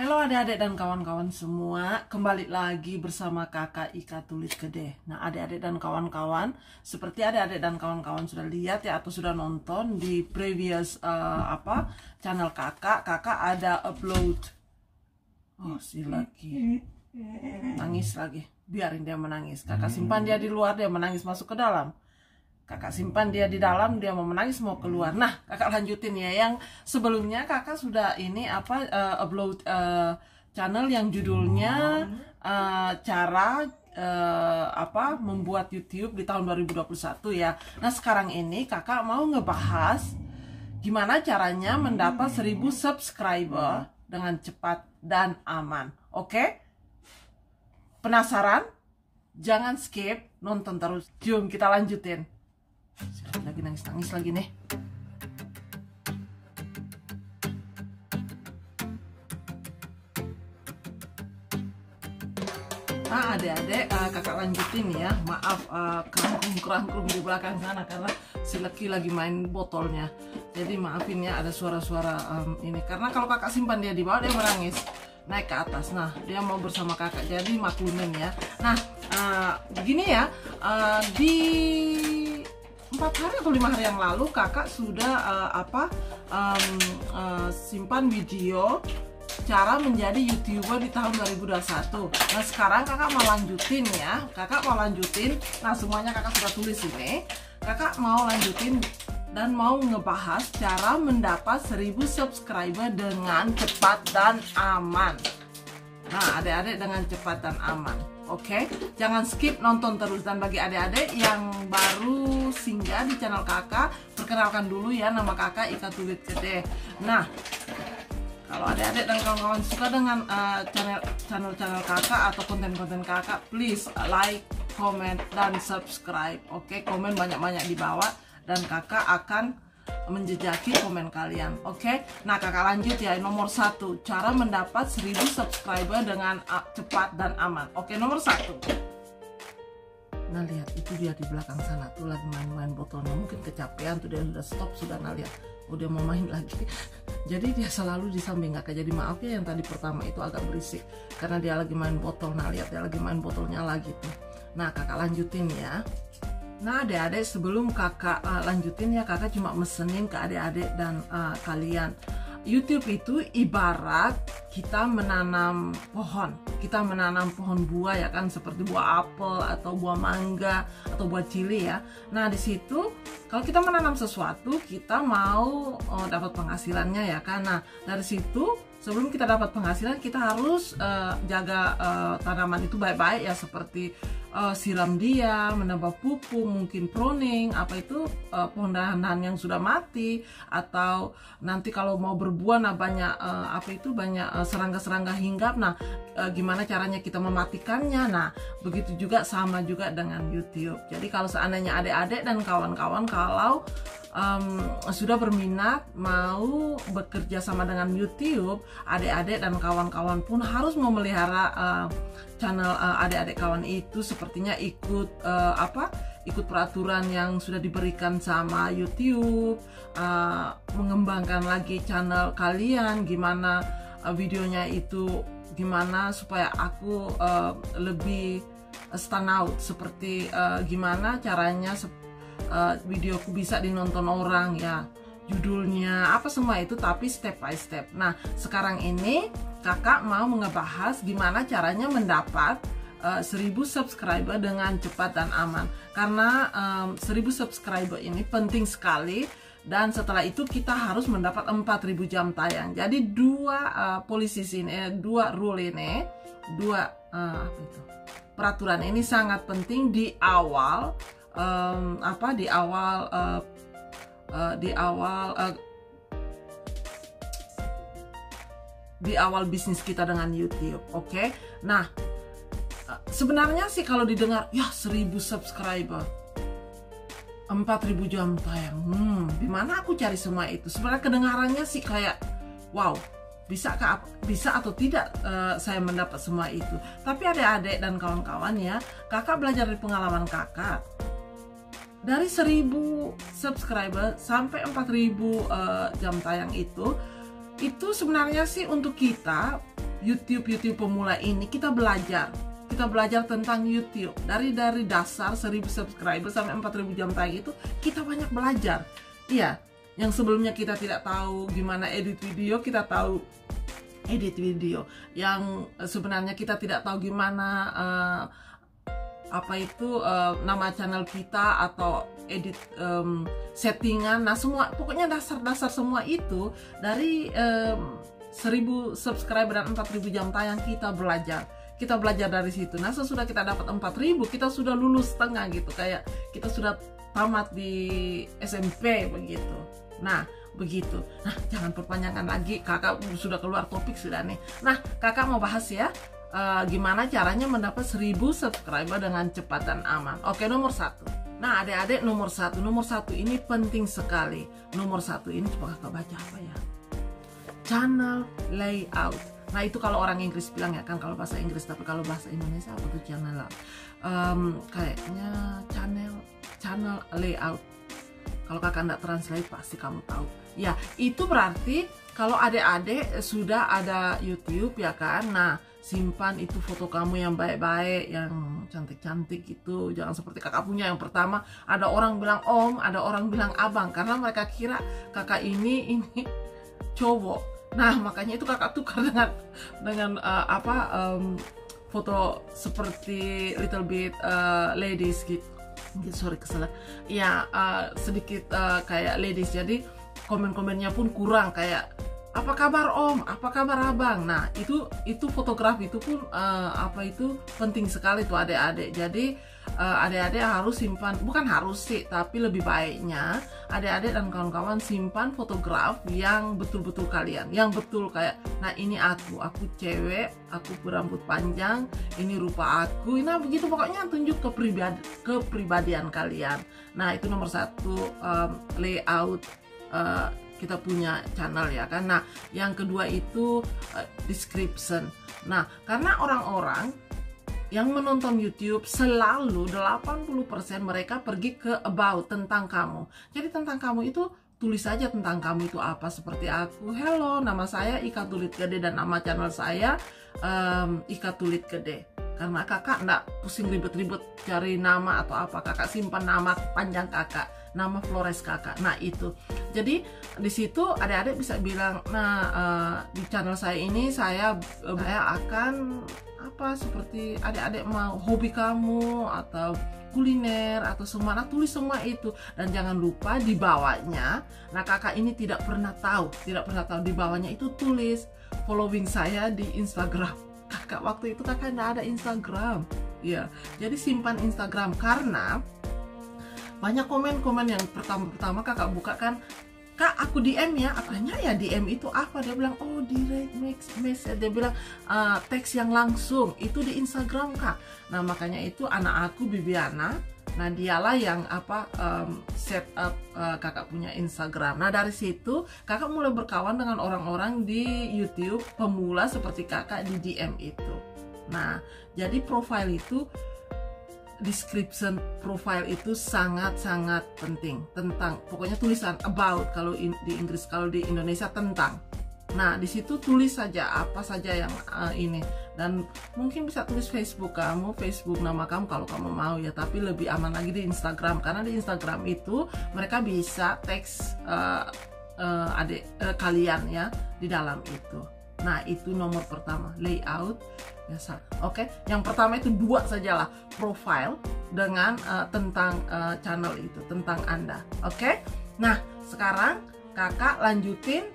Halo adik-adik dan kawan-kawan semua, kembali lagi bersama kakak Ika Tulis Gede. Nah adik-adik dan kawan-kawan, seperti adik-adik dan kawan-kawan sudah lihat ya atau sudah nonton di previous uh, apa channel kakak, kakak ada upload. Oh si lagi nangis lagi, biarin dia menangis. Kakak simpan dia di luar, dia menangis masuk ke dalam kakak simpan dia di dalam dia mau menangis mau keluar. Nah kakak lanjutin ya yang sebelumnya kakak sudah ini apa uh, upload uh, channel yang judulnya uh, cara uh, apa membuat YouTube di tahun 2021 ya. Nah sekarang ini kakak mau ngebahas gimana caranya mendapat 1000 subscriber dengan cepat dan aman. Oke? Okay? penasaran? Jangan skip nonton terus. Jom kita lanjutin lagi nangis-nangis lagi nih? Nah adik-adik uh, kakak lanjutin ya. Maaf uh, kerangkum-kerangkum di belakang sana Karena si Leki lagi main botolnya. Jadi maafin ya ada suara-suara um, ini. Karena kalau kakak simpan dia di bawah dia menangis. Naik ke atas. Nah dia mau bersama kakak. Jadi maklumin ya. Nah uh, begini ya. Uh, Di empat hari atau lima hari yang lalu kakak sudah uh, apa um, uh, simpan video cara menjadi youtuber di tahun 2021 nah sekarang kakak mau lanjutin ya. Kakak mau lanjutin. Nah semuanya kakak sudah tulis ini. Kakak mau lanjutin dan mau ngebahas cara mendapat 1000 subscriber dengan cepat dan aman. Nah adik-adik dengan cepat dan aman oke okay? jangan skip nonton terus dan bagi adik-adik yang baru singgah di channel kakak perkenalkan dulu ya nama kakak Ika Tulit Gede nah kalau adik-adik dan kawan-kawan suka dengan uh, channel channel channel kakak atau konten-konten kakak please like comment dan subscribe oke okay? komen banyak-banyak di bawah dan kakak akan menjejaki komen kalian oke? Okay? nah kakak lanjut ya nomor satu. Cara mendapat 1000 subscriber dengan cepat dan aman oke? Okay, nomor satu. Nah lihat itu dia di belakang sana. Tuh lagi main-main botolnya mungkin kecapean tuh dia sudah stop sudah. Nah lihat udah mau main lagi. Jadi dia selalu di samping kakak. Jadi maaf ya yang tadi pertama itu agak berisik karena dia lagi main botol. Nah lihat dia lagi main botolnya lagi tuh. Nah kakak lanjutin ya Nah adik-adik sebelum kakak uh, lanjutin ya kakak cuma mesenin ke adik-adik dan uh, kalian. YouTube itu ibarat kita menanam pohon. Kita menanam pohon buah ya kan seperti buah apel atau buah mangga atau buah cili ya. Nah di situ kalau kita menanam sesuatu kita mau oh, dapat penghasilannya ya kan. Nah dari situ sebelum kita dapat penghasilan kita harus uh, jaga uh, tanaman itu baik-baik ya seperti uh, siram dia, menambah pupuk, mungkin pruning, apa itu uh, pohon-dahan yang sudah mati atau nanti kalau mau berbuah nah banyak uh, apa itu banyak serangga-serangga uh, hinggap. Nah, uh, gimana caranya kita mematikannya? Nah, begitu juga sama juga dengan YouTube. Jadi kalau seandainya adik-adik dan kawan-kawan kalau um, sudah berminat mau bekerja sama dengan YouTube, adik-adik dan kawan-kawan pun harus memelihara uh, channel uh, adik-adik kawan itu sepertinya ikut uh, apa? ikut peraturan yang sudah diberikan sama YouTube, uh, mengembangkan lagi channel kalian, gimana uh, videonya itu, gimana supaya aku uh, lebih stand out seperti uh, gimana caranya uh, videoku bisa dinonton orang ya. Judulnya apa semua itu tapi step by step. Nah sekarang ini kakak mau ngebahas gimana caranya mendapat uh, 1000 subscriber dengan cepat dan aman. Karena um, 1000 subscriber ini penting sekali dan setelah itu kita harus mendapat 4000 jam tayang. Jadi dua uh, polisi ini eh, dua rule ini dua uh, apa itu? Peraturan ini sangat penting di awal um, apa di awal uh, uh, di awal uh, di awal bisnis kita dengan YouTube, oke? Okay? Nah, sebenarnya sih kalau didengar ya 1000 subscriber 4000 jam tayang hmm, di mana aku cari semua itu sebenarnya kedengarannya sih kayak wow bisa bisa atau tidak uh, saya mendapat semua itu tapi adik-adik dan kawan-kawan ya kakak belajar dari pengalaman kakak dari 1000 subscriber sampai 4000 uh, jam tayang itu itu sebenarnya sih untuk kita YouTube YouTube pemula ini kita belajar. Kita belajar tentang YouTube. Dari dari dasar 1000 subscriber sampai 4000 jam tayang itu kita banyak belajar. Iya yang sebelumnya kita tidak tahu gimana edit video kita tahu edit video. Yang sebenarnya kita tidak tahu gimana uh, apa itu uh, nama channel kita atau edit um, settingan. Nah semua pokoknya dasar-dasar semua itu dari um, 1000 subscriber dan 4000 jam tayang kita belajar. Kita belajar dari situ. Nah sesudah kita dapat 4000 kita sudah lulus setengah gitu. Kayak kita sudah tamat di SMP begitu. Nah begitu. Nah jangan perpanjangkan lagi. Kakak sudah keluar topik sudah nih. Nah kakak mau bahas ya uh, gimana caranya mendapat 1000 subscriber dengan cepat dan aman. Oke, nomor satu. Nah, adik-adik nomor satu, nomor satu ini penting sekali. Nomor satu ini coba kakak baca apa ya? Channel layout. Nah itu kalau orang Inggris bilang ya kan kalau bahasa Inggris, tapi kalau bahasa Indonesia apa tuh channel layout? Um, kayaknya channel channel layout. Kalau kakak nggak translate pasti kamu tahu. Ya itu berarti kalau adik-adik sudah ada YouTube ya kan, nah simpan itu foto kamu yang baik-baik yang cantik-cantik gitu. Jangan seperti kakak punya. Yang pertama ada orang bilang om ada orang bilang abang. Karena mereka kira kakak ini ini cowok. Nah makanya itu kakak tukar dengan dengan uh, apa um, foto seperti little bit uh, ladies gitu. Sorry kesel ya. Uh, sedikit uh, kayak ladies. Jadi komen-komennya pun kurang. Kayak apa kabar om? Apa kabar abang? Nah itu itu fotografi itu pun uh, apa itu penting sekali tuh adik-adik. Jadi uh, adik-adik harus simpan bukan harus sih tapi lebih baiknya adik-adik dan kawan-kawan simpan fotograf yang betul-betul kalian yang betul kayak nah ini aku aku cewek aku berambut panjang ini rupa aku. Nah begitu. Pokoknya tunjuk kepribadi kepribadian kalian. Nah itu nomor satu um, layout uh, kita punya channel ya kan. Nah, yang kedua itu uh, description. Nah, karena orang-orang yang menonton YouTube selalu 80% mereka pergi ke about tentang kamu. Jadi tentang kamu itu tulis saja tentang kamu itu apa seperti aku. Hello, nama saya Ika Tulit Gede dan nama channel saya um, Ika Tulit Gede. Karena kakak enggak pusing ribet-ribet cari nama atau apa, kakak simpan nama panjang kakak nama Flores kakak. Nah itu, jadi di situ adik-adik bisa bilang, nah uh, di channel saya ini saya uh, saya akan apa seperti adik-adik mau hobi kamu atau kuliner atau semua tulis semua itu. Dan jangan lupa di bawahnya nah kakak ini tidak pernah tahu tidak pernah tahu di bawahnya itu tulis following saya di Instagram. Kakak waktu itu kakak tidak ada Instagram. Ya jadi simpan Instagram karena banyak komen-komen yang pertama-pertama kakak buka kan kak aku DM ya. Apanya ya DM itu apa? Dia bilang oh direct message. Dia bilang uh, teks yang langsung itu di Instagram kak. Nah makanya itu anak aku Bibiana nah dialah yang apa um, set up uh, kakak punya Instagram. Nah dari situ kakak mulai berkawan dengan orang-orang di YouTube pemula seperti kakak di DM itu. Nah jadi profile itu description profile itu sangat-sangat penting. Tentang pokoknya tulisan about kalau in, di Inggris kalau di Indonesia tentang. Nah di situ tulis saja apa saja yang uh, ini. Dan mungkin bisa tulis Facebook kamu Facebook nama kamu kalau kamu mau ya tapi lebih aman lagi di Instagram. Karena di Instagram itu mereka bisa teks uh, uh, adik uh, kalian ya di dalam itu Nah, itu nomor pertama, layout biasa. Oke, okay? yang pertama itu dua sajalah, profile dengan uh, tentang uh, channel itu, tentang Anda. Oke? Nah, sekarang Kakak lanjutin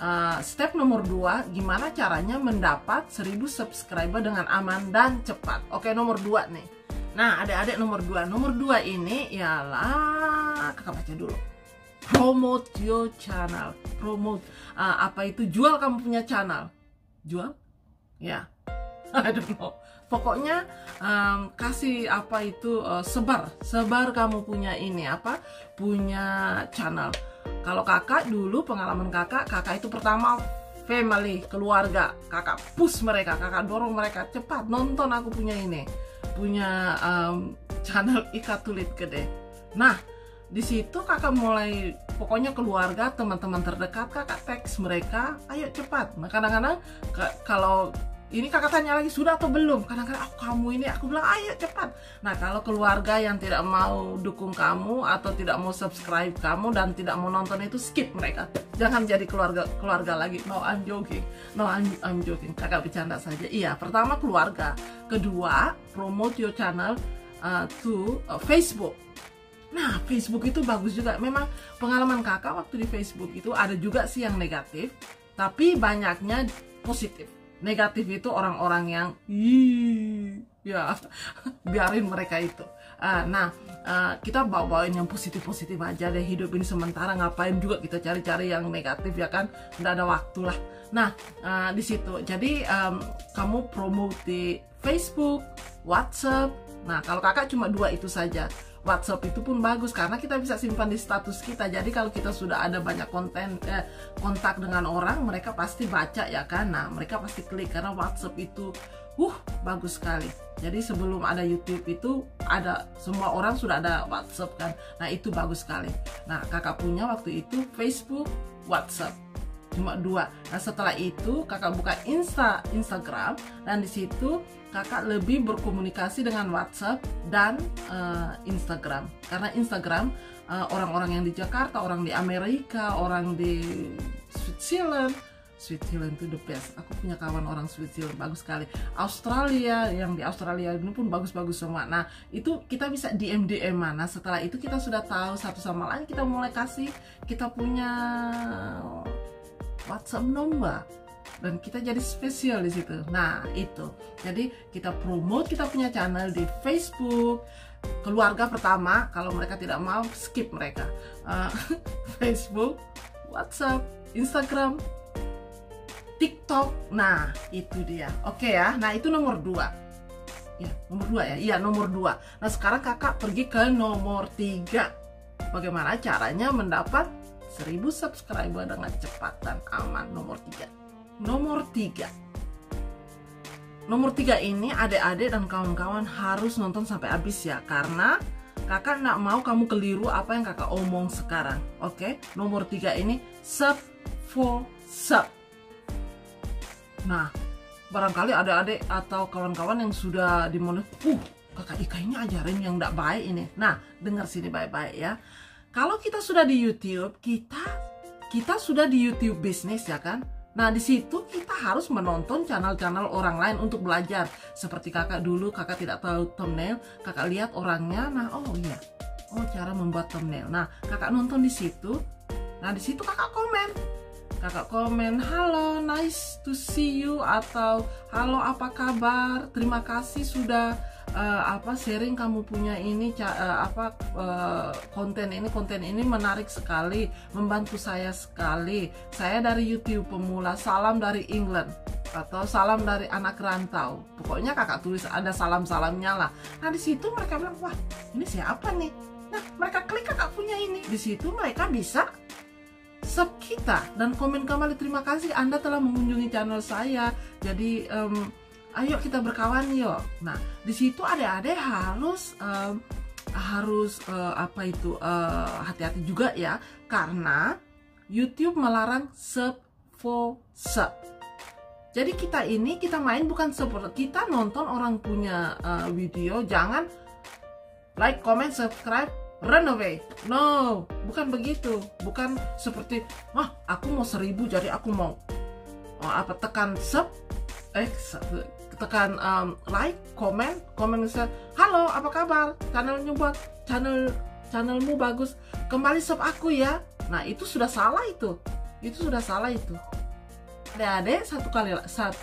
uh, step nomor dua, gimana caranya mendapat 1000 subscriber dengan aman dan cepat. Oke, nomor dua nih. Nah, adik-adik nomor dua. Nomor dua ini ialah Kakak baca dulu promote your channel. Promote uh, apa itu? Jual kamu punya channel. Jual? Ya. Yeah. I don't pokoknya um, kasih apa itu uh, sebar. Sebar kamu punya ini apa? Punya channel. Kalau kakak dulu pengalaman kakak kakak itu pertama family keluarga. Kakak push mereka kakak dorong mereka cepat. Nonton aku punya ini. Punya um, channel ikat tulit gede. Nah di situ kakak mulai pokoknya keluarga teman-teman terdekat kakak teks mereka ayo cepat. Nah kadang-kadang kalau ini kakak tanya lagi sudah atau belum? Kadang-kadang oh, kamu ini aku bilang ayo cepat. Nah kalau keluarga yang tidak mau dukung kamu atau tidak mau subscribe kamu dan tidak mau nonton itu skip mereka. Jangan jadi keluarga keluarga lagi. No I'm joking. No I'm, I'm joking. Kakak bercanda saja. Iya pertama keluarga kedua promote your channel uh, to uh, Facebook Nah, Facebook itu bagus juga. Memang pengalaman kakak waktu di Facebook itu ada juga sih yang negatif, tapi banyaknya positif. Negatif itu orang-orang yang ya biarin mereka itu. Uh, nah uh, kita bawa bawain yang positif positif aja deh hidup ini sementara ngapain juga kita cari-cari yang negatif ya kan? Nggak ada waktu lah. Nah uh, di situ. Jadi kamu promote di Facebook WhatsApp. Nah kalau kakak cuma dua itu saja WhatsApp itu pun bagus karena kita bisa simpan di status kita. Jadi kalau kita sudah ada banyak konten eh, kontak dengan orang, mereka pasti baca ya kan. Nah, mereka pasti klik karena WhatsApp itu uh bagus sekali. Jadi sebelum ada YouTube itu ada semua orang sudah ada WhatsApp kan. Nah, itu bagus sekali. Nah, kakak punya waktu itu Facebook, WhatsApp cuma dua. Nah setelah itu kakak buka Insta Instagram dan di situ kakak lebih berkomunikasi dengan WhatsApp dan uh, Instagram karena Instagram eh, orang-orang yang di Jakarta, orang di Amerika, orang di Switzerland Switzerland itu the best. Aku punya kawan orang Switzerland bagus sekali. Australia yang di Australia ini pun bagus-bagus semua. Nah itu kita bisa DM DM mana. Setelah itu kita sudah tahu satu sama lain kita mulai kasih kita punya WhatsApp nomor dan kita jadi spesial di situ. Nah, itu. Jadi kita promote kita punya channel di Facebook. Keluarga pertama, kalau mereka tidak mau skip mereka. Uh, Facebook, WhatsApp, Instagram, TikTok. Nah, itu dia. Oke ya. Nah, itu nomor dua. Ya, nomor dua ya. Iya, nomor dua. Nah, sekarang kakak pergi ke nomor tiga. Bagaimana caranya mendapat 1000 subscriber dengan cepat dan aman. Nomor 3 nomor 3 nomor 3 ini adik-adik dan kawan-kawan harus nonton sampai habis ya karena kakak nggak mau kamu keliru apa yang kakak omong sekarang. Oke okay? nomor 3 ini sub for sub. Nah barangkali adik-adik atau kawan-kawan yang sudah di uh kakak Ika ini ajarin yang tidak baik ini. Nah dengar sini baik-baik ya kalau kita sudah di YouTube, kita kita sudah di YouTube bisnis ya kan? Nah, di situ kita harus menonton channel-channel orang lain untuk belajar. Seperti kakak dulu, kakak tidak tahu thumbnail, kakak lihat orangnya, nah oh iya, oh cara membuat thumbnail. Nah, kakak nonton di situ, nah di situ kakak komen. Kakak komen, halo, nice to see you, atau halo apa kabar, terima kasih sudah uh, apa sharing kamu punya ini uh, apa uh, konten ini konten ini menarik sekali membantu saya sekali. Saya dari YouTube pemula salam dari England atau salam dari anak rantau. Pokoknya kakak tulis ada salam salamnya lah. Nah di situ mereka bilang wah ini siapa nih? Nah mereka klik kakak punya ini. Di situ mereka bisa sub kita. Dan komen kembali terima kasih anda telah mengunjungi channel saya. Jadi um, ayo kita berkawan yuk. Nah di situ adik-adik harus um, harus uh, apa itu eh, hati-hati uh, juga ya. Karena YouTube melarang sub for sub. Jadi kita ini kita main bukan seperti kita nonton orang punya uh, video. Jangan like comment subscribe run away. No bukan begitu. Bukan seperti wah aku mau seribu jadi aku mau oh, apa tekan sub eh tekan um, like, komen, komen misalnya, halo apa kabar, channelnya buat channel channelmu bagus, kembali sub aku ya. Nah itu sudah salah itu, itu sudah salah itu. Adik-adik satu kali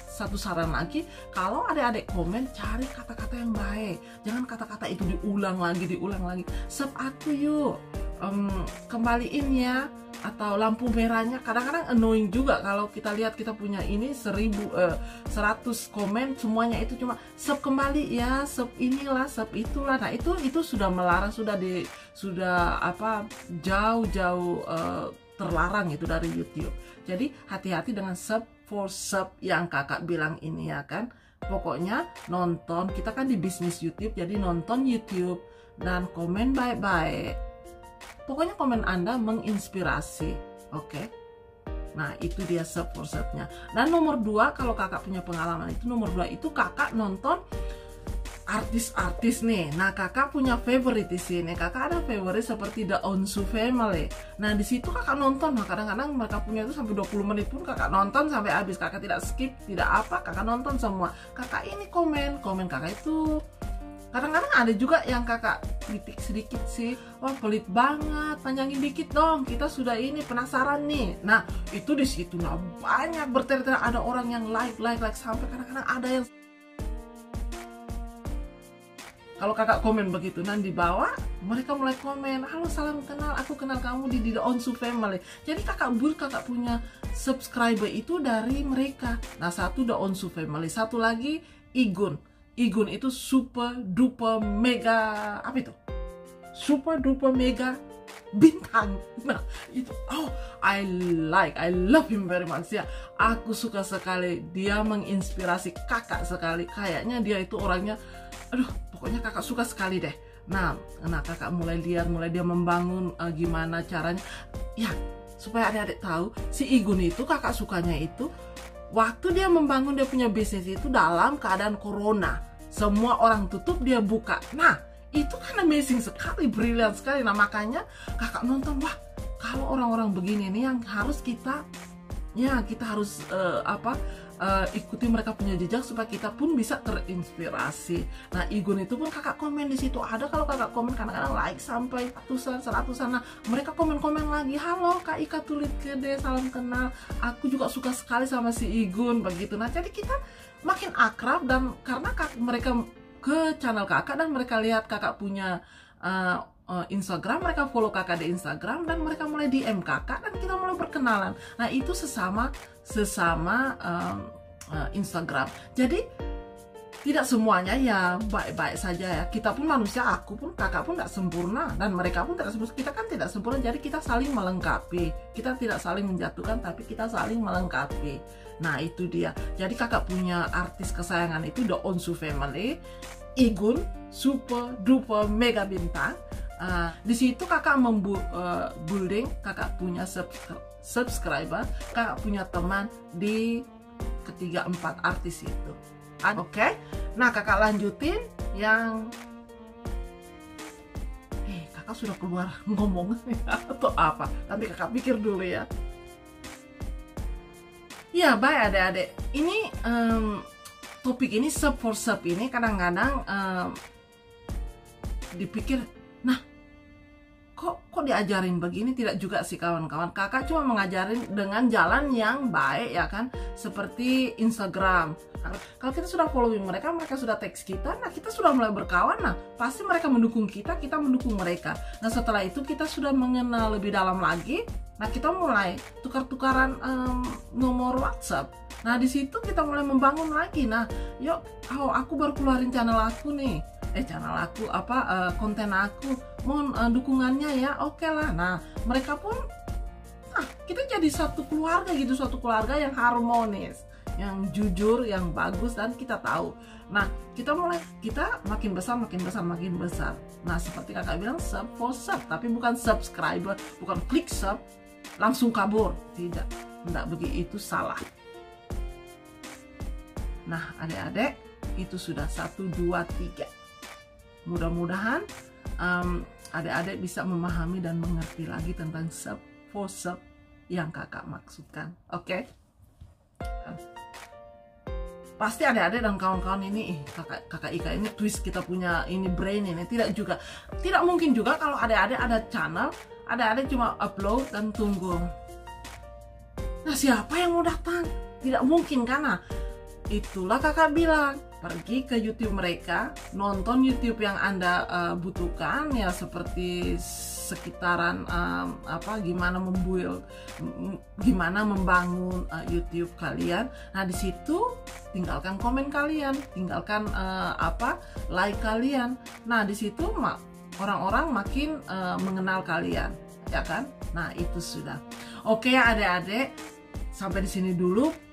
satu saran lagi, kalau adik-adik komen cari kata-kata yang baik, jangan kata-kata itu diulang lagi, diulang lagi. Sub aku yuk, um, kembaliin ya atau lampu merahnya. Kadang-kadang annoying juga kalau kita lihat kita punya ini seribu eh, seratus komen semuanya itu cuma sub kembali ya sub inilah sub itulah. Nah itu itu sudah melarang sudah di sudah apa jauh-jauh uh, terlarang itu dari YouTube. Jadi hati-hati dengan sub for sub yang kakak bilang ini ya kan. Pokoknya nonton kita kan di bisnis YouTube jadi nonton YouTube dan komen baik-baik pokoknya komen anda menginspirasi oke okay? Nah itu dia sub for Dan nomor dua kalau kakak punya pengalaman itu Nomor dua itu kakak nonton artis-artis nih. Nah, kakak punya favorite di sini. Kakak ada favorite seperti The Onsu Family. Nah, di situ kakak nonton. Nah, kadang-kadang mereka punya itu sampai 20 menit pun kakak nonton sampai habis. Kakak tidak skip, tidak apa, kakak nonton semua. Kakak ini komen, komen kakak itu kadang-kadang ada juga yang kakak kritik sedikit sih. Wah pelit banget panjangin dikit dong. Kita sudah ini penasaran nih. Nah itu di situ. Nah banyak bertele-tele ada orang yang like like like. Sampai kadang-kadang ada yang kalau kakak komen begitu nanti di bawah mereka mulai komen halo salam kenal. Aku kenal kamu di The Onsu Family. Jadi kakak bur kakak punya subscriber itu dari mereka. Nah satu The Onsu Family satu lagi Igun Igun itu super duper mega apa itu? Super duper mega bintang. Nah itu oh I like I love him very much ya. Aku suka sekali dia menginspirasi kakak sekali. Kayaknya dia itu orangnya aduh pokoknya kakak suka sekali deh. Nah nah kakak mulai lihat mulai dia membangun uh, gimana caranya. Ya supaya adik-adik tahu si Igun itu kakak sukanya itu waktu dia membangun dia punya bisnis itu dalam keadaan corona semua orang tutup dia buka. Nah itu kan amazing sekali brilian sekali. Nah makanya kakak nonton wah kalau orang-orang begini nih yang harus kita ya kita harus uh, apa uh, ikuti mereka punya jejak supaya kita pun bisa terinspirasi. Nah, Igun itu pun kakak komen di situ ada kalau kakak komen kadang-kadang like sampai ratusan, seratusan. Nah, mereka komen-komen lagi, halo Kak Ika Tulit Gede, salam kenal. Aku juga suka sekali sama si Igun begitu. Nah, jadi kita makin akrab dan karena kak, mereka ke channel kakak dan mereka lihat kakak punya uh, uh, Instagram, mereka follow kakak di Instagram dan mereka mulai DM kakak dan kita mulai berkenalan. Nah itu sesama sesama um, uh, Instagram. Jadi tidak semuanya ya baik-baik saja ya. Kita pun manusia, aku pun kakak pun tidak sempurna dan mereka pun tidak sempurna. Kita kan tidak sempurna, jadi kita saling melengkapi. Kita tidak saling menjatuhkan, tapi kita saling melengkapi. Nah itu dia. Jadi kakak punya artis kesayangan itu The Onsu Family, Igun, super duper mega bintang Uh, di situ kakak membu uh, building, kakak punya sub subscriber, kakak punya teman di ketiga empat artis itu. Oke, okay? nah kakak lanjutin yang eh kakak sudah keluar ngomong atau apa? Tapi kakak pikir dulu ya. Ya baik adik-adik, ini um, topik ini sub for sub ini kadang-kadang um, dipikir nah kok kok diajarin begini? Tidak juga sih kawan-kawan. Kakak cuma mengajarin dengan jalan yang baik ya kan? Seperti Instagram. Kalau kita sudah following mereka mereka sudah teks kita nah kita sudah mulai berkawan nah pasti mereka mendukung kita kita mendukung mereka. Nah setelah itu kita sudah mengenal lebih dalam lagi nah kita mulai tukar-tukaran um, nomor WhatsApp. Nah di situ kita mulai membangun lagi. Nah yuk oh aku baru keluarin channel aku nih. Eh channel aku apa? Uh, konten aku mohon uh, dukungannya ya. Oke okay lah. Nah mereka pun nah kita jadi satu keluarga gitu satu keluarga yang harmonis yang jujur yang bagus dan kita tahu. Nah kita mulai kita makin besar makin besar makin besar. Nah seperti kakak bilang sub for sub tapi bukan subscriber bukan klik sub langsung kabur. Tidak tidak begitu salah. Nah adik-adik itu sudah satu dua tiga. Mudah-mudahan um, adik-adik bisa memahami dan mengerti lagi tentang sub for sub yang kakak maksudkan oke? Okay? pasti adik-adik dan kawan-kawan ini kakak kakak Ika ini twist kita punya ini brain ini. Tidak juga tidak mungkin juga kalau adik-adik ada channel adik-adik cuma upload dan tunggu. Nah siapa yang mau datang? Tidak mungkin karena itulah kakak bilang pergi ke YouTube mereka, nonton YouTube yang anda uh, butuhkan ya seperti sekitaran um, apa gimana membuild, gimana membangun uh, YouTube kalian. Nah di situ tinggalkan komen kalian, tinggalkan uh, apa like kalian. Nah di situ orang-orang makin uh, mengenal kalian, ya kan? Nah itu sudah. Oke ya adik-adik, sampai di sini dulu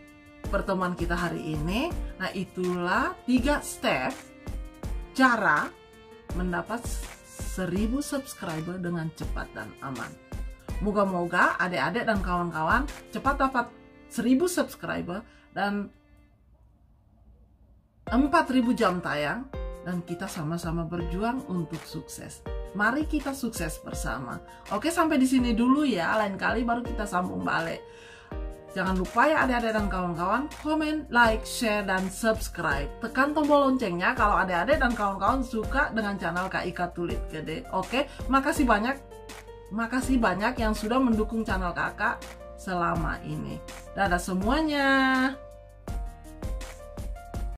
pertemuan kita hari ini. Nah, itulah tiga step cara mendapat 1000 subscriber dengan cepat dan aman. Moga-moga adik-adik dan kawan-kawan cepat dapat 1000 subscriber dan 4000 jam tayang dan kita sama-sama berjuang untuk sukses. Mari kita sukses bersama. Oke, sampai di sini dulu ya. Lain kali baru kita sambung balik. Jangan lupa ya adik-adik dan kawan-kawan, komen, like, share, dan subscribe. Tekan tombol loncengnya kalau adik-adik dan kawan-kawan suka dengan channel Kak Ika Tulit Gede. Oke, makasih banyak. Makasih banyak yang sudah mendukung channel kakak selama ini. Dadah semuanya.